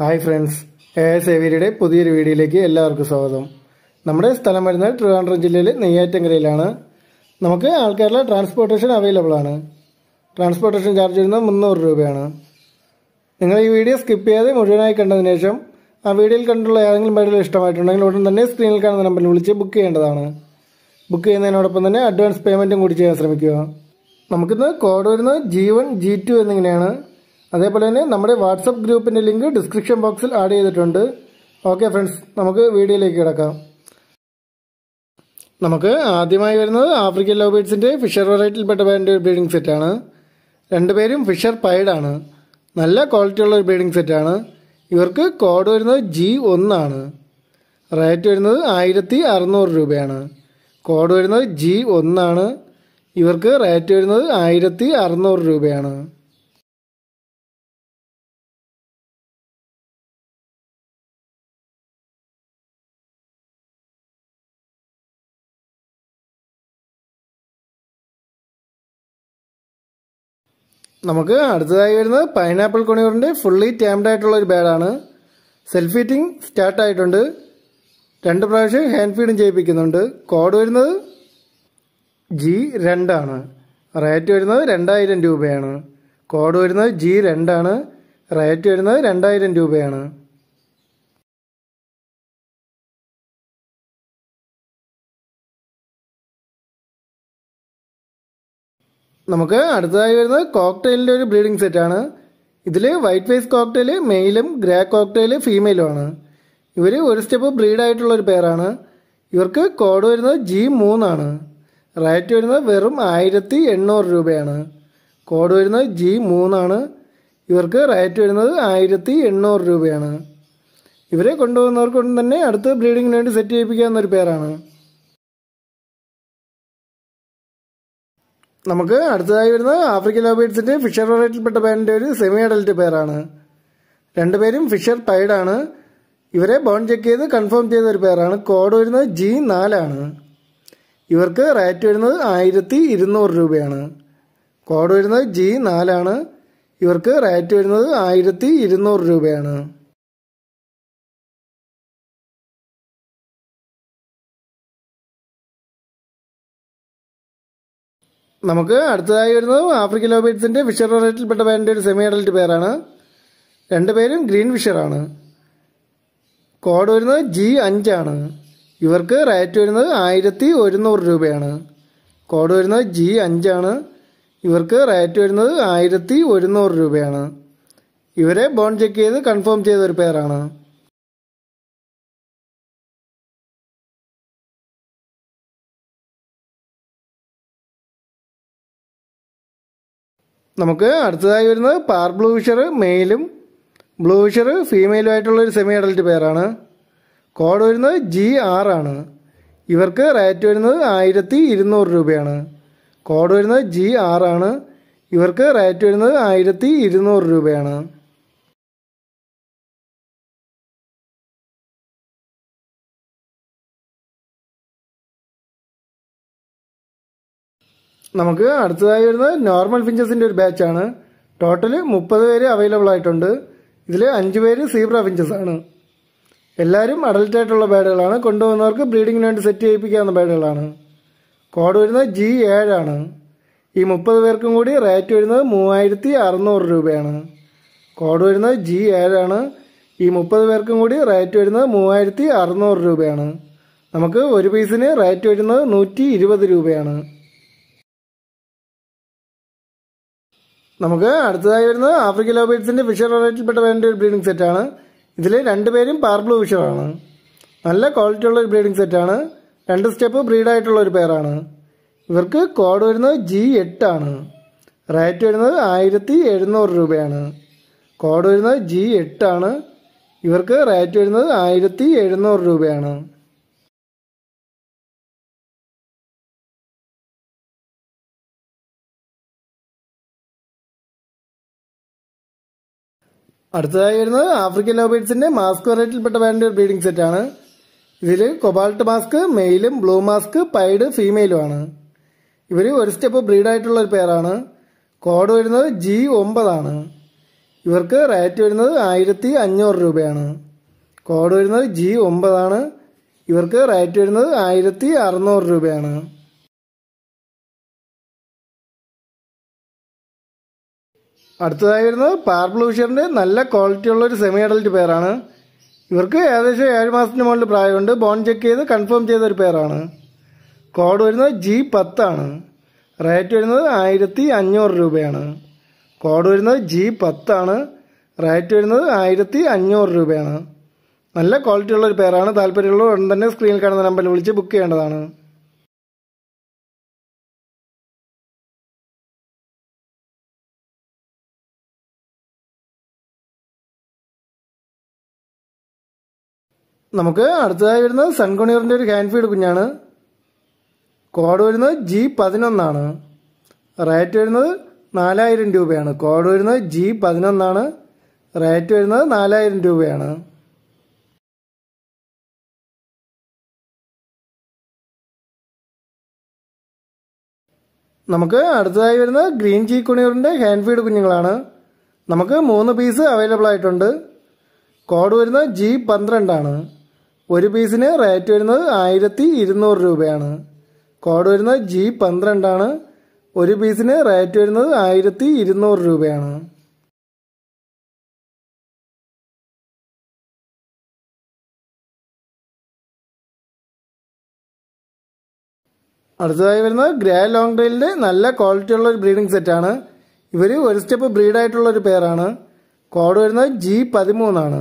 Hi friends A S സേവിയരുടെ പുതിയൊരു വീഡിയോയിലേക്ക് എല്ലാവർക്കും സ്വാഗതം. നമ്മുടെ സ്ഥലം വരുന്നത് ട്രിവാൻഡ്രം ജില്ലയിൽ നെയ്യാറ്റങ്കരയിലാണ് നമുക്ക് ആൾക്കാരുടെ ട്രാൻസ്പോർട്ടേഷൻ അവൈലബിൾ ആണ്. ട്രാൻസ്പോർട്ടേഷൻ ചാർജ് വരുന്നത് മുന്നൂറ് രൂപയാണ്. നിങ്ങൾ ഈ വീഡിയോ സ്കിപ്പ് ചെയ്യാതെ മുഴുവനായി കണ്ടതിന് ശേഷം ആ വീഡിയോയിൽ കണ്ടുള്ള ഏതെങ്കിലും ബൈഡിൽ ഇഷ്ടമായിട്ടുണ്ടെങ്കിൽ ഉടൻ തന്നെ സ്ക്രീനിൽ കാണുന്ന നമ്പറിൽ വിളിച്ച് ബുക്ക് ചെയ്യേണ്ടതാണ്. ബുക്ക് ചെയ്യുന്നതിനോടൊപ്പം തന്നെ അഡ്വാൻസ് പേയ്മെന്റും കൂടി ചെയ്യാൻ ശ്രമിക്കുക. നമുക്കിന്ന് കോഡ് വരുന്നത് ജി വൺ ജി ടു എന്നിങ്ങനെയാണ്. അതേപോലെ തന്നെ നമ്മുടെ വാട്സപ്പ് ഗ്രൂപ്പിന്റെ ലിങ്ക് ഡിസ്ക്രിപ്ഷൻ ബോക്സിൽ ആഡ് ചെയ്തിട്ടുണ്ട്. ഓക്കെ ഫ്രണ്ട്സ് നമുക്ക് വീഡിയോയിലേക്ക് കിടക്കാം. നമുക്ക് ആദ്യമായി വരുന്നത് ആഫ്രിക്കൻ ലോബേഡ്സിന്റെ ഫിഷർ വെറൈറ്റിയിൽപ്പെട്ട ബാൻഡ് ബ്രീഡിംഗ് സെറ്റാണ് രണ്ടുപേരും ഫിഷർ പൈഡാണ് നല്ല ക്വാളിറ്റി ഉള്ള ഒരു ബ്രീഡിംഗ് സെറ്റാണ് ഇവർക്ക് കോഡ് വരുന്നത് ജി ഒന്നാണ് റേറ്റ് വരുന്നത് ആയിരത്തി അറുന്നൂറ് രൂപയാണ്. കോഡ് വരുന്നത് ജി ഒന്നാണ് ഇവർക്ക് റേറ്റ് വരുന്നത് ആയിരത്തി അറുന്നൂറ് രൂപയാണ്. നമുക്ക് അടുത്തതായി വരുന്നത് പൈനാപ്പിൾ കൊണിയൂറിന്റെ ഫുള്ളി ടാംഡ് ആയിട്ടുള്ള ഒരു ബാഡാണ് സെൽഫ് ഹീറ്റിംഗ് സ്റ്റാർട്ട് ആയിട്ടുണ്ട്. രണ്ട് പ്രാവശ്യം ഹാൻഡ് ഫീഡും ചെയ്യിപ്പിക്കുന്നുണ്ട്. കോഡ് വരുന്നത് ജി രണ്ടാണ് റേറ്റ് വരുന്നത് രണ്ടായിരം രൂപയാണ്. കോഡ് വരുന്നത് ജി രണ്ടാണ് റേറ്റ് വരുന്നത് രണ്ടായിരം രൂപയാണ്. നമുക്ക് അടുത്തതായി വരുന്നത് കോക്ടെയിലിന്റെ ഒരു ബ്രീഡിംഗ് സെറ്റ് ആണ്. ഇതിൽ വൈറ്റ് ഫേസ് കോക്ടെയിൽ മെയിലും ഗ്രേ കോക്ടെയിൽ ഫീമെയിലും ആണ്. ഇവർ ഒരു സ്റ്റെപ്പ് ബ്രീഡായിട്ടുള്ള ഒരു പേരാണ് ഇവർക്ക് കോഡ് വരുന്നത് ജി മൂന്നാണ് റേറ്റ് വരുന്നത് വെറും ആയിരത്തി എണ്ണൂറ് രൂപയാണ്. കോഡ് വരുന്നത് ജി മൂന്നാണ് ഇവർക്ക് റേറ്റ് വരുന്നത് ആയിരത്തി എണ്ണൂറ് രൂപയാണ്. ഇവരെ കൊണ്ടുപോകുന്നവർക്കൊന്നും തന്നെ അടുത്ത ബ്രീഡിങ്ങിന് വേണ്ടി സെറ്റ് ചെയ്യിപ്പിക്കാവുന്ന ഒരു പേരാണ് നമുക്ക് അടുത്തതായി വരുന്നത് ആഫ്രിക്കൻ ലോബേഡ്സിന്റെ ഫിഷർ വെറൈറ്റിയിൽപ്പെട്ട പേരിന്റെ ഒരു സെമി അഡൽറ്റ് പേരാണ് രണ്ടുപേരും ഫിഷർ പൈഡാണ് ഇവരെ ബോൺ ചെക്ക് ചെയ്ത് കൺഫേം ചെയ്ത ഒരു പേരാണ്. കോഡ് വരുന്നത് ജി നാലാണ് ഇവർക്ക് റേറ്റ് വരുന്നത് ആയിരത്തി ഇരുന്നൂറ് രൂപയാണ്. കോഡ് വരുന്നത് ജി നാലാണ് ഇവർക്ക് റേറ്റ് വരുന്നത് ആയിരത്തി ഇരുന്നൂറ് രൂപയാണ്. നമുക്ക് അടുത്തതായി വരുന്നത് ആഫ്രിക്കൻ വിഷർ ഫിഷർ വെറൈറ്റിയിൽപ്പെട്ട ബാൻഡിന്റെ ഒരു സെമി അഡൽറ്റ് പേരാണ് രണ്ടുപേരും ഗ്രീൻ ഫിഷറാണ് കോഡ് വരുന്നത് ജി അഞ്ചാണ് ഇവർക്ക് റേറ്റ് വരുന്നത് ആയിരത്തി ഒരുന്നൂറ് രൂപയാണ്. കോഡ് വരുന്നത് ജി അഞ്ചാണ് ഇവർക്ക് റേറ്റ് വരുന്നത് ആയിരത്തി ഒരുന്നൂറ് രൂപയാണ്. ഇവരെ ബോൺ ചെക്ക് ചെയ്ത് കൺഫേം ചെയ്ത ഒരു പേരാണ്. നമുക്ക് അടുത്തതായി വരുന്നത് പാർ ബ്ലൂ ഫിഷർ മെയിലും ബ്ലൂ ഫിഷർ ഫീമെയിലും ആയിട്ടുള്ള ഒരു സെമി അഡൽറ്റ് പേരാണ് കോഡ് വരുന്നത് ജി ആണ്. ഇവർക്ക് റേറ്റ് വരുന്നത് ആയിരത്തി ഇരുന്നൂറ് രൂപയാണ്. കോഡ് വരുന്നത് ജി ആണ്. ഇവർക്ക് റേറ്റ് വരുന്നത് ആയിരത്തി ഇരുന്നൂറ് രൂപയാണ്. നമുക്ക് അടുത്തതായി വരുന്നത് നോർമൽ ഫിഞ്ചസിന്റെ ഒരു ബാച്ചാണ് ടോട്ടൽ മുപ്പത് പേര് അവൈലബിൾ ആയിട്ടുണ്ട്. ഇതിൽ അഞ്ച് പേര് സീബ്ര ഫിഞ്ചസ് ആണ്. എല്ലാവരും അഡൽറ്റ് ആയിട്ടുള്ള ബാഡുകളാണ് കൊണ്ടുപോകുന്നവർക്ക് ബ്രീഡിങ്ങിന് വേണ്ടി സെറ്റ് ചെയ്യിപ്പിക്കാവുന്ന ബാഡുകളാണ് കോഡ് വരുന്നത് ജി ഏഴാണ് ഈ മുപ്പത് പേർക്കും കൂടി റേറ്റ് വരുന്നത് മൂവായിരത്തി അറുന്നൂറ് രൂപയാണ്. കോഡ് വരുന്നത് ജി ഏഴാണ് ഈ മുപ്പത് പേർക്കും കൂടി റേറ്റ് വരുന്നത് മൂവായിരത്തി അറുന്നൂറ് രൂപയാണ്. നമുക്ക് ഒരു പീസിന് റേറ്റ് വരുന്നത് നൂറ്റി ഇരുപത് രൂപയാണ്. നമുക്ക് അടുത്തതായി വരുന്നത് ആഫ്രിക്കൻ ലോബേഡ്സിന്റെ ഫിഷർ വെറൈറ്റിയിൽപ്പെട്ട വേണ്ട ഒരു ബ്രീഡിംഗ് സെറ്റാണ് ഇതിൽ രണ്ടുപേരും പാർബ്ലൂ ഫിഷറാണ് നല്ല ക്വാളിറ്റി ഉള്ള ഒരു ബ്രീഡിംഗ് സെറ്റാണ് രണ്ട് സ്റ്റെപ്പ് ബ്രീഡായിട്ടുള്ള ഒരു പേരാണ് ഇവർക്ക് കോഡ് വരുന്നത് ജി എട്ടാണ് റേറ്റ് വരുന്നത് ആയിരത്തി എഴുന്നൂറ് രൂപയാണ്. കോഡ് വരുന്നത് ജി എട്ടാണ് ഇവർക്ക് റേറ്റ് വരുന്നത് ആയിരത്തി എഴുന്നൂറ് രൂപയാണ്. അടുത്തതായി വരുന്നത് ആഫ്രിക്കൻ ലോബേഡ്സിന്റെ മാസ്ക് വെറൈറ്റിയിൽപ്പെട്ട വേണ്ട ഒരു ബ്രീഡിംഗ് ആണ്. ഇതിൽ കൊബാൾട്ട് മാസ്ക് മെയിലും ബ്ലൂ മാസ്ക് പൈഡ് ഫീമെയിലും ആണ്. ഇവർ ഒരു സ്റ്റെപ്പ് ബ്രീഡായിട്ടുള്ള ഒരു പേരാണ് കോഡ് വരുന്നത് ജി ഒമ്പതാണ് ഇവർക്ക് റേറ്റ് വരുന്നത് ആയിരത്തി അഞ്ഞൂറ് രൂപയാണ്. കോഡ് വരുന്നത് ജി ഒമ്പതാണ് ഇവർക്ക് റേറ്റ് വരുന്നത് ആയിരത്തി അറുന്നൂറ് രൂപയാണ്. അടുത്തതായി വരുന്നത് പാർബ്ലൂഷറിന്റെ നല്ല ക്വാളിറ്റി ഉള്ള ഒരു സെമി അഡൽറ്റ് പേരാണ്. ഇവർക്ക് ഏകദേശം ഏഴ് മാസത്തിന് മുകളിൽ പ്രായമുണ്ട്. ബോൺ ചെക്ക് ചെയ്ത് കൺഫേം ചെയ്ത ഒരു പേരാണ്. കോഡ് വരുന്നത് ജി പത്താണ് റേറ്റ് വരുന്നത് ആയിരത്തി അഞ്ഞൂറ് രൂപയാണ്. കോഡ് വരുന്നത് ജി പത്താണ് റേറ്റ് വരുന്നത് ആയിരത്തി അഞ്ഞൂറ് രൂപയാണ്. നല്ല ക്വാളിറ്റി ഉള്ള ഒരു പേരാണ്. താല്പര്യമുള്ള ഉടൻ തന്നെ സ്ക്രീനിൽ കാണുന്ന നമ്പറിൽ വിളിച്ച് ബുക്ക് ചെയ്യേണ്ടതാണ്. നമുക്ക് അടുത്തതായി വരുന്നത് സൺകൊണിയറിന്റെ ഒരു ഹാൻഡ് ഫീഡ് കുഞ്ഞാണ്. കോഡ് വരുന്നത് ജി പതിനൊന്നാണ് റേറ്റ് വരുന്നത് നാലായിരം രൂപയാണ്. കോഡ് വരുന്നത് ജി പതിനൊന്നാണ് റേറ്റ് വരുന്നത് നാലായിരം രൂപയാണ്. നമുക്ക് അടുത്തതായി വരുന്നത് ഗ്രീൻ ചീ കുണിയറിന്റെ ഹാൻഡ് ഫീഡ് കുഞ്ഞുങ്ങളാണ്. നമുക്ക് മൂന്ന് പീസ് അവൈലബിൾ ആയിട്ടുണ്ട്. കോഡ് വരുന്നത് ജി പന്ത്രണ്ടാണ്. ഒരു പീസിന് റേറ്റ് വരുന്നത് ആയിരത്തി ഇരുന്നൂറ് രൂപയാണ്. കോഡ് വരുന്നത് ജി പന്ത്രണ്ടാണ്. ഒരു പീസിന് റേറ്റ് വരുന്നത് ആയിരത്തി ഇരുന്നൂറ് രൂപയാണ്. അടുത്തതായി വരുന്നത് ഗ്രേ ലോങ് ടൈലിന്റെ നല്ല ക്വാളിറ്റി ഉള്ള ഒരു ബ്രീഡിംഗ് സെറ്റാണ് ഇവർ ഒരു സ്റ്റെപ്പ് ബ്രീഡായിട്ടുള്ള ഒരു പേരാണ് കോഡ് വരുന്നത് ജി പതിമൂന്നാണ്.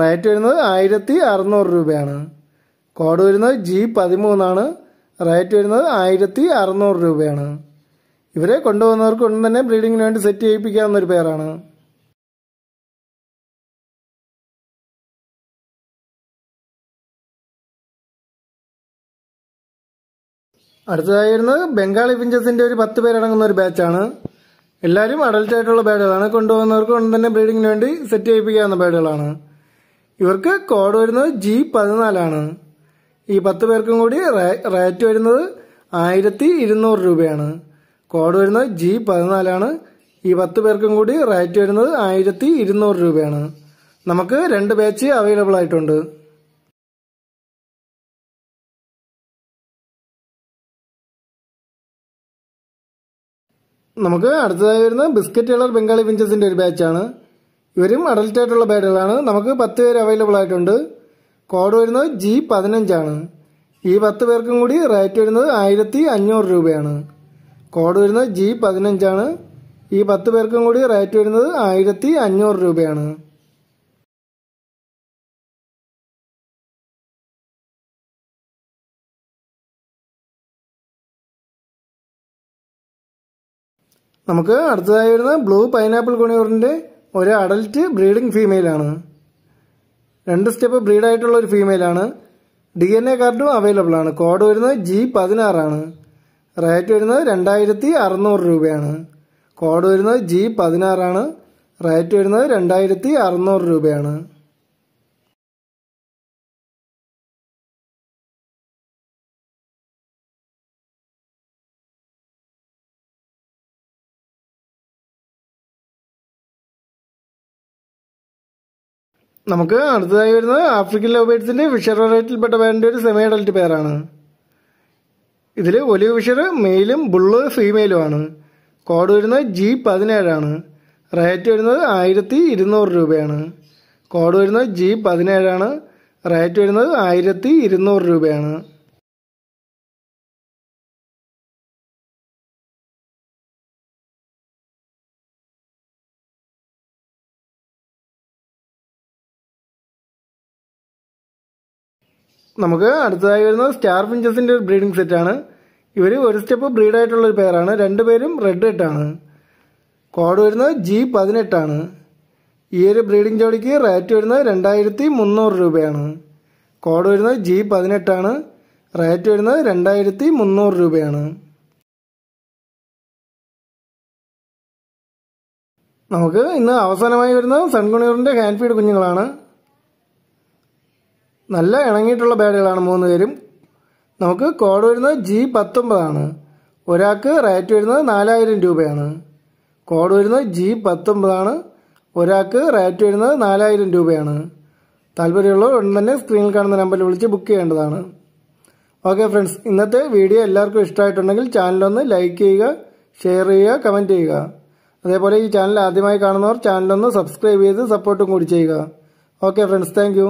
റേറ്റ് വരുന്നത് ആയിരത്തി അറുന്നൂറ് രൂപയാണ്. കോഡ് വരുന്നത് ജി പതിമൂന്നാണ്. റേറ്റ് വരുന്നത് ആയിരത്തി അറുന്നൂറ് രൂപയാണ്. ഇവരെ കൊണ്ടുപോകുന്നവർക്ക് ഒന്നും തന്നെ ബ്രീഡിങ്ങിന് വേണ്ടി സെറ്റ് ചെയ്യിപ്പിക്കാവുന്ന ഒരു പേരാണ്. അടുത്തതായി വരുന്നത് ബംഗാളി പിഞ്ചസിന്റെ ഒരു പത്ത് പേരടങ്ങുന്ന ഒരു ബാച്ചാണ്. എല്ലാവരും അഡൽട്ട് ആയിട്ടുള്ള ബേഡുകളാണ്. കൊണ്ടുപോകുന്നവർക്ക് ഒന്നും തന്നെ ബ്രീഡിങ്ങിന് വേണ്ടി സെറ്റ് ചെയ്യിപ്പിക്കാവുന്ന ബേഡുകളാണ്. ഇവർക്ക് കോഡ് വരുന്നത് ജി പതിനാലാണ്. ഈ പത്ത് പേർക്കും കൂടി റേറ്റ് വരുന്നത് ആയിരത്തി ഇരുന്നൂറ് രൂപയാണ്. കോഡ് വരുന്നത് ജി പതിനാലാണ്. ഈ പത്ത് പേർക്കും കൂടി റേറ്റ് വരുന്നത് ആയിരത്തി ഇരുന്നൂറ് രൂപയാണ്. നമുക്ക് രണ്ട് ബാച്ച് അവൈലബിൾ ആയിട്ടുണ്ട്. നമുക്ക് അടുത്തതായി വരുന്നത് ബിസ്ക്കറ്റ് കളർ ബംഗാളി പിഞ്ചസിന്റെ ഒരു ബാച്ചാണ്. ഇവരും അഡൽറ്റ് ആയിട്ടുള്ള ബാഡുകളാണ് നമുക്ക് പത്ത് പേര് അവൈലബിൾ ആയിട്ടുണ്ട്. കോഡ് വരുന്നത് ജി പതിനഞ്ചാണ് ഈ പത്ത് പേർക്കും കൂടി റേറ്റ് വരുന്നത് ആയിരത്തി അഞ്ഞൂറ് രൂപയാണ്. കോഡ് വരുന്നത് ജി പതിനഞ്ചാണ് ഈ പത്ത് പേർക്കും കൂടി റേറ്റ് വരുന്നത് ആയിരത്തി അഞ്ഞൂറ് രൂപയാണ്. നമുക്ക് അടുത്തതായി വരുന്നത് ബ്ലൂ പൈനാപ്പിൾ കുണിയൂറിന്റെ ഒരു അഡൽറ്റ് ബ്രീഡിംഗ് ഫീമെയിലാണ് രണ്ട് സ്റ്റെപ്പ് ബ്രീഡായിട്ടുള്ള ഒരു ഫീമെയിലാണ് ഡി എൻ എ കാർഡും അവൈലബിൾ ആണ്. കോഡ് വരുന്നത് ജി പതിനാറാണ് റേറ്റ് വരുന്നത് രണ്ടായിരത്തി അറുന്നൂറ് രൂപയാണ്. കോഡ് വരുന്നത് ജി പതിനാറാണ് റേറ്റ് വരുന്നത് രണ്ടായിരത്തി അറുന്നൂറ് രൂപയാണ്. നമുക്ക് അടുത്തതായി വരുന്നത് ആഫ്രിക്കൻ ലവ് ഫിഷർ വെറൈറ്റിയിൽപ്പെട്ട പേരിന്റെ ഒരു സെമി അഡൽറ്റ് പേരാണ്. ഇതിൽ ഒലിവ് ഫിഷർ മെയിലും ബുള്ള് ഫീമെയിലുമാണ് കോഡ് വരുന്നത് ജി പതിനേഴാണ് റേറ്റ് വരുന്നത് ആയിരത്തി ഇരുന്നൂറ് രൂപയാണ്. കോഡ് വരുന്നത് ജി പതിനേഴാണ് റേറ്റ് വരുന്നത് ആയിരത്തി ഇരുന്നൂറ് രൂപയാണ്. നമുക്ക് അടുത്തതായി വരുന്നത് സ്റ്റാർ ഫിഞ്ചസിന്റെ ഒരു ബ്രീഡിംഗ് സെറ്റാണ് ഇവർ ഒരു സ്റ്റെപ്പ് ബ്രീഡായിട്ടുള്ള ഒരു പേരാണ് രണ്ടുപേരും റെഡ് ഇട്ടാണ് കോഡ് വരുന്നത് ജി പതിനെട്ടാണ് ഈ ഒരു ബ്രീഡിംഗ് ജോഡിക്ക് റേറ്റ് വരുന്നത് രണ്ടായിരത്തി മുന്നൂറ് രൂപയാണ്. കോഡ് വരുന്നത് ജി പതിനെട്ടാണ് റേറ്റ് വരുന്നത് രണ്ടായിരത്തി മുന്നൂറ് രൂപയാണ്. നമുക്ക് ഇന്ന് അവസാനമായി വരുന്നത് സൺകുണിയറിന്റെ ഹാൻഡ് ഫീഡ് കുഞ്ഞുങ്ങളാണ്. നല്ല ഇണങ്ങിയിട്ടുള്ള ബാഡുകളാണ് മൂന്ന് പേരും. നമുക്ക് കോഡ് വരുന്നത് ജി പത്തൊമ്പതാണ്. ഒരാൾക്ക് റേറ്റ് വരുന്നത് നാലായിരം രൂപയാണ്. കോഡ് വരുന്നത് ജി പത്തൊമ്പതാണ്. ഒരാൾക്ക് റേറ്റ് വരുന്നത് നാലായിരം രൂപയാണ്. താല്പര്യമുള്ളവർ ഉടൻ തന്നെ സ്ക്രീനിൽ കാണുന്ന നമ്പറിൽ വിളിച്ച് ബുക്ക് ചെയ്യേണ്ടതാണ്. ഓക്കെ ഫ്രണ്ട്സ് ഇന്നത്തെ വീഡിയോ എല്ലാവർക്കും ഇഷ്ടമായിട്ടുണ്ടെങ്കിൽ ചാനലൊന്ന് ലൈക്ക് ചെയ്യുക ഷെയർ ചെയ്യുക കമന്റ് ചെയ്യുക. അതേപോലെ ഈ ചാനൽ ആദ്യമായി കാണുന്നവർ ചാനലൊന്ന് സബ്സ്ക്രൈബ് ചെയ്ത് സപ്പോർട്ടും കൂടി ചെയ്യുക. Okay friends thank